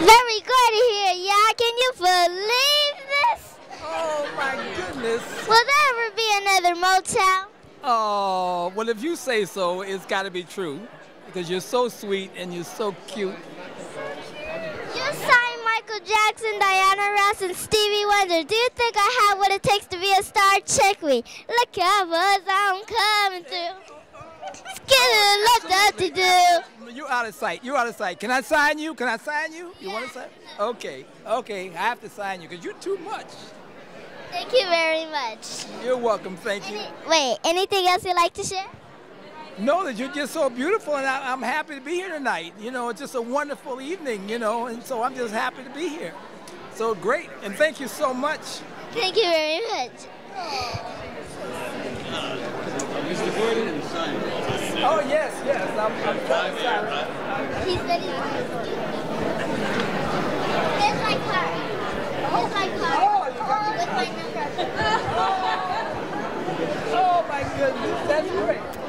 Very glad to hear. Can you believe this? Oh my goodness. Will there ever be another Motown? Oh, well, if you say so, it's got to be true. Because you're so sweet and you're so cute. You signed Michael Jackson, Diana Ross, and Stevie Wonder. Do you think I have what it takes to be a star? Check me. Look how was I'm coming through. Skinny look up to do. You out of sight. You out of sight. Can I sign you? Can I sign you? You want to sign? Okay. Okay. I have to sign you because you're too much. Thank you very much. You're welcome. Thank you. Wait, anything else you'd like to share? Know that you're just so beautiful, and I, I'm happy to be here tonight. You know, it's just a wonderful evening, you know, and so I'm just happy to be here. So great, and thank you so much. Thank you very much. I'm, I'm trying to sign. He's ready to Here's my card. Here's my card. Oh, With my number. Oh, my goodness. That's great.